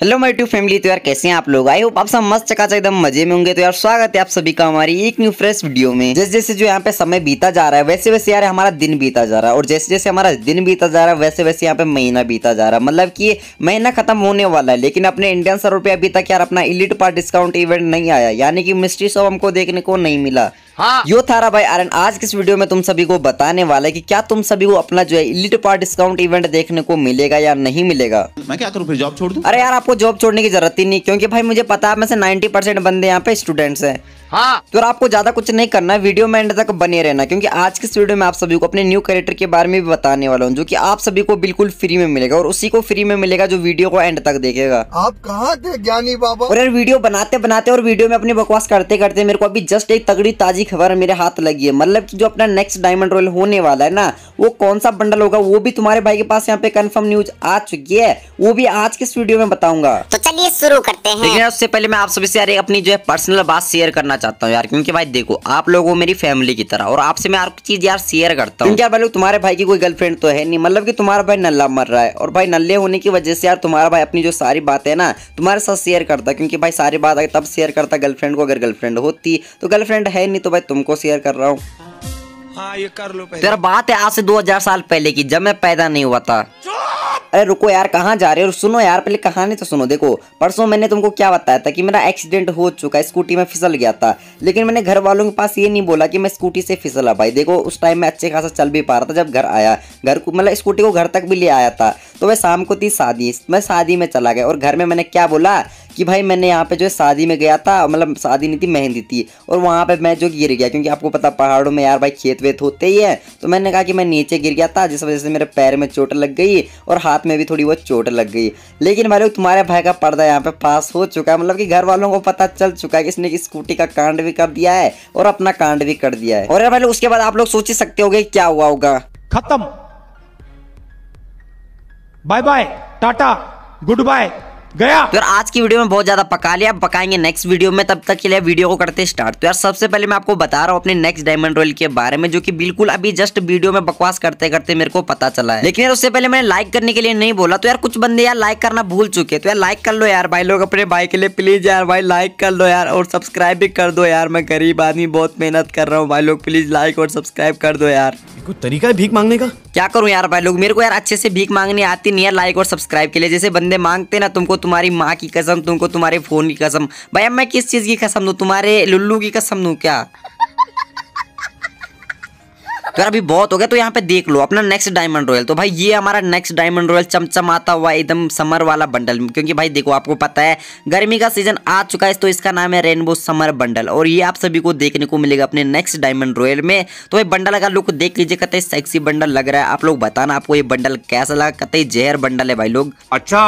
Hello my to family तो यार कैसे हैं आप लोग? आई होप आप सब मस्त, चकाचक, एकदम मज़े में होंगे। तो यार, स्वागत है आप सभी का हमारी एक न्यू फ्रेश वीडियो में। जैसे जैसे जो यहाँ पे समय बीता जा रहा है, वैसे वैसे यार हमारा दिन बीता जा रहा है। और जैसे जैसे हमारा दिन बीता जा रहा है, वैसे वैसे यहाँ पे महीना बीता जा रहा है। मतलब कि महीना खत्म होने वाला है, लेकिन अपने इंडियन सर्वर पे अभी तक यार अपना इलिट पार डिस्काउंट इवेंट नहीं आया। यानी कि मिस्ट्री शॉप हमको देखने को नहीं मिला। हाँ। यो थारा भाई आरन आज किस वीडियो में तुम सभी को बताने वाला है कि क्या तुम सभी को अपना जो है इलिट पार डिस्काउंट इवेंट देखने को मिलेगा या नहीं मिलेगा? मैं क्या करूँ फिर जॉब छोड़ दूँ? अरे यार आपको जॉब छोड़ने की ज़रूरत ही नहीं क्योंकि भाई मुझे पता है मैं से 90 परसेंट बंदे यहाँ पे स्टूडेंट्स हैं। हाँ। तो आपको ज़्यादा कुछ नहीं करना है वीडियो में एंड तक बने रहना क्योंकि आज के इस वीडियो में आप सभी को अपने न्यू कैरेक्टर के बारे में भी बताने वाला हूँ जो कि आप सभी को बिल्कुल फ्री में मिलेगा और उसी को फ्री में मिलेगा जो वीडियो को एंड तक देखेगा। आप कहा थे ज्ञानी बाबा? और यार वीडियो बनाते बनाते और वीडियो में अपनी बकवास करते करते मेरे को अभी जस्ट एक तगड़ी ताजी खबर मेरे हाथ लगी है। मतलब की जो अपना नेक्स्ट डायमंड रोयल होने वाला है ना वो कौन सा बंडल होगा वो भी तुम्हारे भाई के पास यहाँ पे कन्फर्म न्यूज़ आ चुकी है वो भी आज के इस वीडियो में बताऊँगा। तो चलिए शुरू करते हैं। लेकिन उससे पहले मैं आप सभी से यार एक अपनी जो है पर्सनल बात शेयर करना चाहता हूँ यार क्योंकि भाई देखो आप लोग मेरी फैमिली की तरह और आपसे मैं हर चीज़ यार शेयर करता हूँ। क्योंकि यार भाई तुम्हारे भाई की कोई गर्लफ्रेंड तो है नहीं मतलब कि तुम्हारा भाई नल्ला मर रहा है और भाई नल्ले होने की वजह से यार तुम्हारा भाई अपनी जो सारी बात है ना तुम्हारे साथ शेयर करता क्योंकि भाई सारी बात तब शेयर करता गर्लफ्रेंड को अगर गर्लफ्रेंड होती तो गर्लफ्रेंड है नहीं तो भाई तुमको शेयर कर रहा हूँ। हाँ ये कर लो तेरा बात है आज से 2000 साल पहले की जब मैं पैदा नहीं हुआ था। अरे रुको यार, कहाँ जा रहे हो? सुनो यार, पहले कहानी तो सुनो। देखो, परसों मैंने तुमको क्या बताया था कि मेरा एक्सीडेंट हो चुका है स्कूटी में फिसल गया था। लेकिन मैंने घर वालों के पास ये नहीं बोला कि मैं स्कूटी से फिसला भाई देखो, उस टाइम मैं अच्छे खासा चल भी पा रहा था जब घर आया। घर को मतलब स्कूटी को घर तक भी ले आया था। तो वह शाम को थी शादी। मैं शादी में चला गया और घर में मैंने क्या बोला कि भाई मैंने यहाँ पे जो है शादी में गया था मतलब शादी नहीं थी, मेहंदी थी। और वहाँ पे मैं जो गिर गया, क्योंकि आपको पता पहाड़ों में यार भाई खेत वेत होते ही है। तो मैंने कहा कि मैं नीचे गिर गया था, जिस वजह से मेरे पैर में चोट लग गई और हाथ में भी थोड़ी बहुत चोट लग गई। लेकिन भाई तुम्हारे भाई का पर्दा यहाँ पे पास हो चुका है। मतलब कि घर वालों को पता चल चुका है कि इसने स्कूटी का कांड भी कर दिया है और अपना कांड भी कर दिया है। और यार भाई उसके बाद आप लोग सोच ही सकते हो क्या हुआ होगा। खत्म। Bye bye, tata, goodbye. गया। तो यार, आज की वीडियो में बहुत ज़्यादा पका लिया। पकाएँगे नेक्स्ट वीडियो में, तब तक के लिए वीडियो को करते स्टार्ट तो यार, सबसे पहले मैं आपको बता रहा हूँ अपने नेक्स्ट डायमंड रोयल के बारे में, जो कि बिल्कुल अभी जस्ट वीडियो में बकवास करते करते मेरे को पता चला है। लेकिन यार, उससे पहले मैंने लाइक करने के लिए नहीं बोला तो यार, कुछ बंदे यार लाइक करना भूल चुके तो यार लाइक कर लो यार भाई लोग, अपने भाई के लिए प्लीज़ यार भाई लाइक कर लो यार, और सब्सक्राइब भी कर दो यार। मैं गरीब आदमी, बहुत मेहनत कर रहा हूँ भाई लोग प्लीज़ लाइक और सब्सक्राइब कर दो यार। कोई तरीका है भीख मांगने का? क्या करूँ यार भाई लोग? मेरे को यार अच्छे से भीख मांगनी आती नहीं है लाइक और सब्सक्राइब के लिए। जैसे बंदे मांगते ना, तुमको तुम्हारी माँ की कसम, तुमको तुम्हारे फ़ोन की कसम। भाई अब मैं किस चीज़ की कसम दू? तुम्हारे लुल्लू की कसम दू क्या? तो यार अभी बहुत हो गया तो यहाँ पे देख लो, अपना नेक्स्ट डायमंड रॉयल तो भाई ये हमारा नेक्स्ट डायमंड रॉयल चमचमाता हुआ एकदम समर वाला बंडल क्योंकि भाई देखो, आपको पता है, गर्मी का सीज़न आ चुका है तो इसका नाम है रेनबो समर बंडल और ये आप सभी को देखने को मिलेगा अपने नेक्स्ट डायमंड रॉयल में। तो भाई बंडल का लुक देख लीजिए कतई सेक्सी बंडल लग रहा है। आप लोग बताना आपको ये बंडल कैसा लगा कतई जहर बंडल है भाई लोग। अच्छा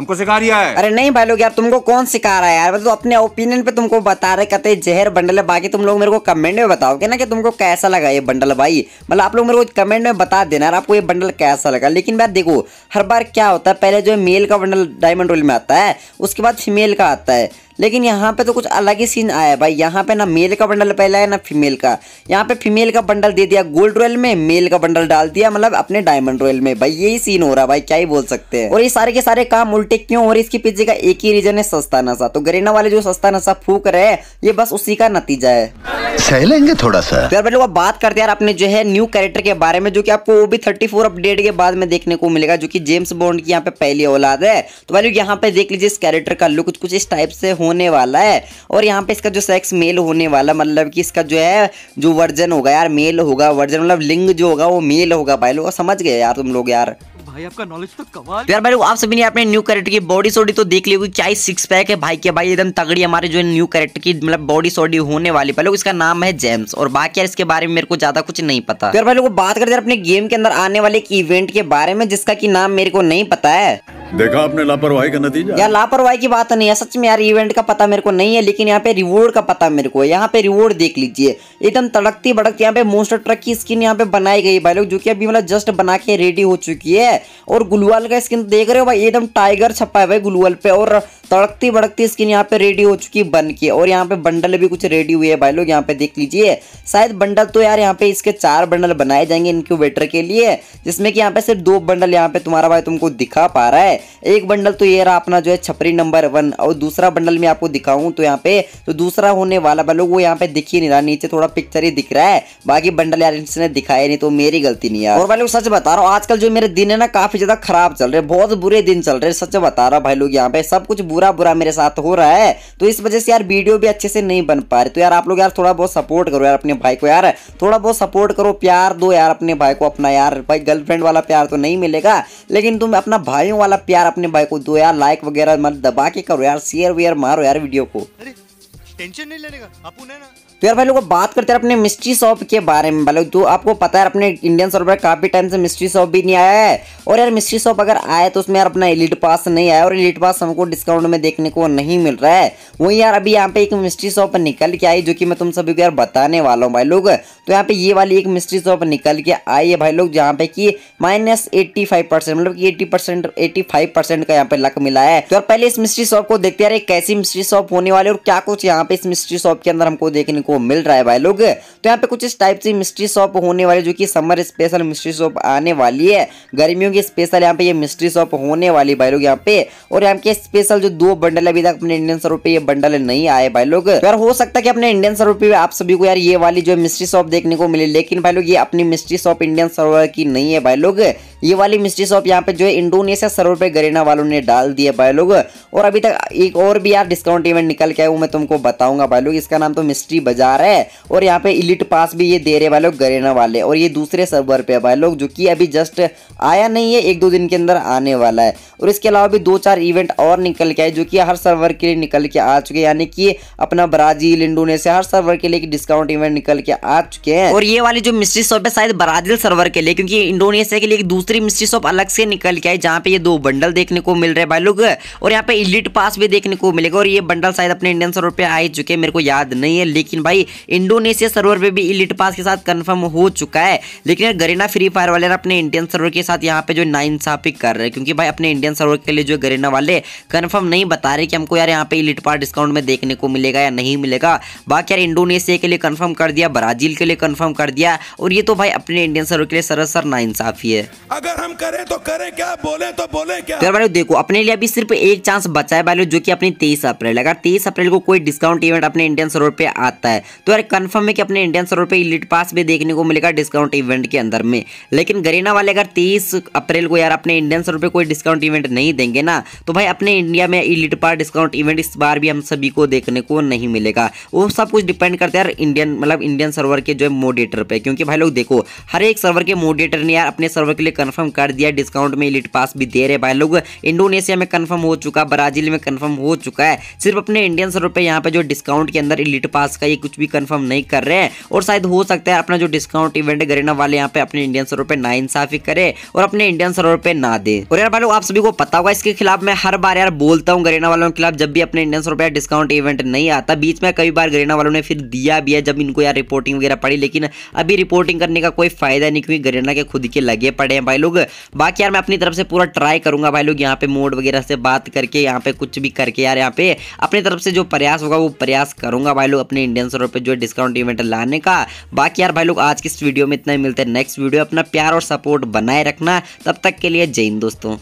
हमको सिखा रही है। अरे नहीं भाई लोग यार, तुमको कौन सिखा रहा है यार? मतलब तो अपने ओपिनियन पे तुमको बता रहे कते जहर बंडल है, बाकी तुम लोग मेरे को कमेंट में बताओगे ना कि तुमको कैसा लगा ये बंडल भाई। मतलब आप लोग मेरे को कमेंट में बता देना यार, आपको ये बंडल कैसा लगा। लेकिन बात देखो, हर बार क्या होता है, पहले जो मेल का बंडल डायमंड रोल में आता है, उसके बाद फीमेल का आता है। लेकिन यहाँ पे तो कुछ अलग ही सीन आया है भाई। यहाँ पे ना मेल का बंडल पहला है, ना फीमेल का। यहाँ पे फीमेल का बंडल दे दिया गोल्ड रॉयल में मेल का बंडल डाल दिया मतलब अपने डायमंड रॉयल में। भाई, यही सीन हो रहा है भाई, क्या ही बोल सकते हैं। और ये सारे के सारे काम उल्टे क्यों हो रहे इसके पीछे का एक ही रीजन है सस्ता नशा। तो गरीना वाले जो सस्ता नशा फूक रहे ये बस उसी का नतीजा है। सह लेंगे थोड़ा सा। तो यार लोग बात करते हैं यार अपने जो है न्यू कैरेक्टर के बारे में, जो कि आपको वो भी 34 अपडेट के बाद में देखने को मिलेगा, जो कि जेम्स बॉन्ड की यहाँ पे पहली औलाद है। तो भाई लोग, यहाँ पे देख लीजिए इस कैरेक्टर का लुक कुछ इस टाइप से होने वाला है। और यहाँ पे इसका जो सेक्स मेल होने वाला मतलब कि इसका जो है, जो वर्जन होगा यार मेल होगा वर्जन मतलब लिंग जो होगा, वो मेल होगा। भाई लोग समझ गए यार तुम लोग यार। भाई, आपका नॉलेज तो कमाल तो यार भाई, आप सभी ने अपने न्यू कैरेक्टर की बॉडी सोडी तो देख ली होगी। क्या सिक्स पैक है, भाई के भाई एकदम तगड़ी हमारे जो न्यू कैरेक्टर की मतलब बॉडी सोडी होने वाली। पहले इसका नाम है जेम्स और बाकी यार इसके बारे में मेरे को ज़्यादा कुछ नहीं पता। तो यार भाई, लोग, बात करते हैं अपने गेम के अंदर आने वाले एक इवेंट के बारे में, जिसका की नाम मेरे को नहीं पता है। देखा आपने लापरवाही का नतीजा यार लापरवाही की बात नहीं है सच में यार इवेंट का पता मेरे को नहीं है लेकिन यहाँ पे रिवॉर्ड का पता मेरे को है यहाँ पे रिवॉर्ड देख लीजिए एकदम तड़कती भड़कती यहाँ पे मोस्टर ट्रक की स्किन यहाँ पे बनाई गई भाई लोग जो कि अभी मतलब जस्ट बना के रेडी हो चुकी है और गुलवाल का स्किन देख रहे हो भाई एकदम टाइगर छपा है भाई गुलवाल पे और तड़कती भड़कती स्किन यहाँ पे रेडी हो चुकी है बन के और यहाँ पे बंडल भी कुछ रेडी हुए है भाई लोग यहाँ पे देख लीजिए शायद बंडल तो यार यहाँ पे इसके चार बंडल बनाए जाएँगे इनक्यूबेटर के लिए जिसमें कि यहाँ पे सिर्फ़ दो बंडल यहाँ पे तुम्हारा भाई तुमको दिखा पा रहा है एक बंडल तो ये रहा अपना जो है छपरी नंबर वन, और दूसरा बंडल में आपको दिखाऊँ तो यहाँ पे तो दूसरा होने वाला लोग वो यहाँ पे दिख ही नहीं रहा, नीचे थोड़ा पिक्चर ही दिख रहा है, बाकी बंडल यार इसने दिखाया नहीं तो मेरी गलती नहीं यार। और भाई लोग सच बता रहा हूँ, आजकल जो मेरे दिन है ना, काफ़ी ज़्यादा खराब चल रहे बहुत बुरे दिन चल रहे सच बता रहा भाई लोग यहाँ पे, सब कुछ बुरा बुरा मेरे साथ हो रहा है तो इस वजह से यार वीडियो भी अच्छे से नहीं बन पा रहे तो यार आप लोग यार थोड़ा बहुत सपोर्ट करो यार अपने भाई को यार, थोड़ा बहुत सपोर्ट करो, प्यार दो यार अपने भाई को अपना यार, भाई गर्लफ्रेंड वाला प्यार तो नहीं मिलेगा, लेकिन तुम अपना भाइयों वाला प्यार अपने भाई को दो यार लाइक वगैरह मत दबा के करो यार शेयर वेयर मारो यार वीडियो को। अरे टेंशन नहीं लेने का अपू ना तो यार भाई लोग, बात करते हैं अपने मिस्ट्री शॉप के बारे में। भाई तो आपको पता है अपने इंडियन सर्वर काफ़ी टाइम से मिस्ट्री शॉप भी नहीं आया है। और यार मिस्ट्री शॉप अगर आया तो उसमें यार अपना एलिट पास नहीं आया और एलिट पास हमको डिस्काउंट में देखने को नहीं मिल रहा है। वही यार अभी यहाँ पे एक मिस्ट्री शॉप निकल के आई जो कि मैं तुम सभी को यार बताने वाला हूँ भाई लोग। तो यहाँ पे ये वाली एक मिस्ट्री शॉप निकल के आई है भाई लोग, जहाँ पे की माइनस एट्टी फाइव परसेंट मतलब की एट्टी परसेंट फाइव परसेंट का यहाँ पे लक मिला है। तो यार पहले इस मिस्ट्री शॉप को देखते यार एक कैसी मिस्ट्री शॉप होने वाली और क्या कुछ यहाँ पे इस मिस्ट्री शॉप के अंदर हमको देखने को मिल रहा है भाई लोग। तो यहाँ पे कुछ इस टाइप से मिस्ट्री शॉप होने वाली जो कि समर स्पेशल मिस्ट्री शॉप आने वाली है। गर्मियों की स्पेशल यहाँ पे ये मिस्ट्री शॉप होने वाली भाई लोग यहाँ पे। और यहाँ के स्पेशल जो दो बंडल अभी तक अपने इंडियन सर्वर पे ये बंडल नहीं आए भाई लोग। तो यार हो सकता है कि अपने इंडियन सर्वर पे आप सभी को यार ये वाली जो मिस्ट्री शॉप देखने को मिले, लेकिन भाई लोग ये अपनी मिस्ट्री शॉप इंडियन सर्वर की नहीं है भाई लोग। ये वाली मिस्ट्री शॉप यहाँ पे जो है इंडोनेशिया सर्वर पे गरेना वालों ने डाल दिया भाई लोग। और अभी तक एक और भी यार डिस्काउंट इवेंट निकल के आए वो मैं तुमको बताऊँगा भाई लोग। इसका नाम तो मिस्ट्री बाज़ार है। और यहाँ पे इलिट पास भी ये दे रहे भाई लोग गरेना वाले। और ये दूसरे सर्वर पे भाई लोग, जो कि अभी जस्ट आया नहीं है, एक दो दिन के अंदर आने वाला है। और इसके अलावा भी दो चार इवेंट और निकल के आए, जो कि हर सर्वर के लिए निकल के आ चुके हैं। यानी कि अपना ब्राज़ील इंडोनेशिया हर सर्वर के लिए डिस्काउंट इवेंट निकल के आ चुके हैं। और ये वाली जो मिस्ट्री शॉप है, शायद ब्राज़ील सर्वर के लिए, क्योंकि इंडोनेशिया के लिए दूसरी मिस्ट्री शॉप अलग से निकल के आई, जहाँ पे ये दो बंडल देखने को मिल रहे भाई लोग। और यहाँ पे इलिट पास भी देखने को मिलेगा, और ये बंडल शायद अपने इंडियन सर्वर पे आ चुके हैं, मेरे को याद नहीं है, लेकिन भाई इंडोनेशिया सर्वर पे भी इलिट पास के साथ कंफर्म हो चुका है। लेकिन यार गरेना फ्री फायर वाले अपने इंडियन सर्वर के साथ यहाँ पे जो नाइंसाफी कर रहे हैं क्योंकि भाई अपने इंडियन सर्वर के लिए जो गरेना वाले कन्फर्म नहीं बता रहे कि हमको यार यहाँ पे इलिट पास डिस्काउंट में देखने को मिलेगा या नहीं मिलेगा। बाकी यार इंडोनेशिया के लिए कन्फर्म कर दिया ब्राज़ील के लिए कन्फर्म कर दिया और ये तो भाई अपने इंडियन सर्वर के लिए सरसर नाइंसाफी है अगर हम करें तो करें क्या? बोले तो बोले क्या? तो यार भाई देखो अपने लिए अभी सिर्फ़ एक चांस बचा है भाई जो कि अपनी तेईस अप्रैल अगर तेईस अप्रैल को कोई डिस्काउंट इवेंट अपने इंडियन सर्वर पे आता है तो यार कंफर्म है कि अपने इंडियन सर्वर पे इलिट पास भी देखने को मिलेगा डिस्काउंट इवेंट के अंदर में। लेकिन गरेना वाले अगर तेईस अप्रैल को यार अपने इंडियन सर्वर पे कोई डिस्काउंट इवेंट नहीं देंगे ना तो भाई अपने इंडिया में इलिट पास डिस्काउंट इवेंट इस बार भी हम सभी को देखने को नहीं मिलेगा। वो सब कुछ डिपेंड करता है यार इंडियन मतलब इंडियन सर्वर के जो है मोडेटर पे। क्योंकि भाई लोग देखो, हर एक सर्वर के मोडेटर ने यार अपने सर्वर के लिए कंफर्म कर दिया डिस्काउंट में इलिट पास भी दे रहे भाई लोग। इंडोनेशिया में कंफर्म हो चुका ब्राज़ील में कंफर्म हो चुका है। सिर्फ़ अपने इंडियन सर्वर पे यहाँ पे जो डिस्काउंट के अंदर इलिट पास का कुछ भी कंफर्म नहीं कर रहे हैं। और शायद हो सकता है अपना जो डिस्काउंट इवेंट गरेना वाले यहाँ पे अपने इंडियन सर्वर पे ना इंसाफी करे और अपने इंडियन सर्वर पे ना दे। और यार भाई आप सभी को पता होगा इसके खिलाफ मैं हर बार यार बोलता हूँ गरेना वालों के खिलाफ, जब भी अपने इंडियन सर्वर पे डिस्काउंट इवेंट नहीं आता, बीच में कई बार गरेना वालों ने फिर दिया भी है, जब इनको यार रिपोर्टिंग वगैरह पड़ी, लेकिन अभी रिपोर्टिंग करने का कोई फ़ायदा नहीं, क्योंकि गरेना के खुद के लगे पड़े हैं भाई लोग। बाकी यार मैं अपनी तरफ़ से पूरा ट्राई करूँगा भाई लोग, यहाँ पे मोड वगैरह से बात करके, यहाँ पे कुछ भी करके यार यहाँ पे अपनी तरफ़ से जो प्रयास होगा, वो प्रयास करूँगा भाई लोग अपने इंडियन सर्वर रुपए जो डिस्काउंट इवेंट लाने का। बाकी यार भाई लोग, आज की इस वीडियो में इतना ही। मिलते हैं नेक्स्ट वीडियो अपना प्यार और सपोर्ट बनाए रखना। तब तक के लिए जय हिंद दोस्तों।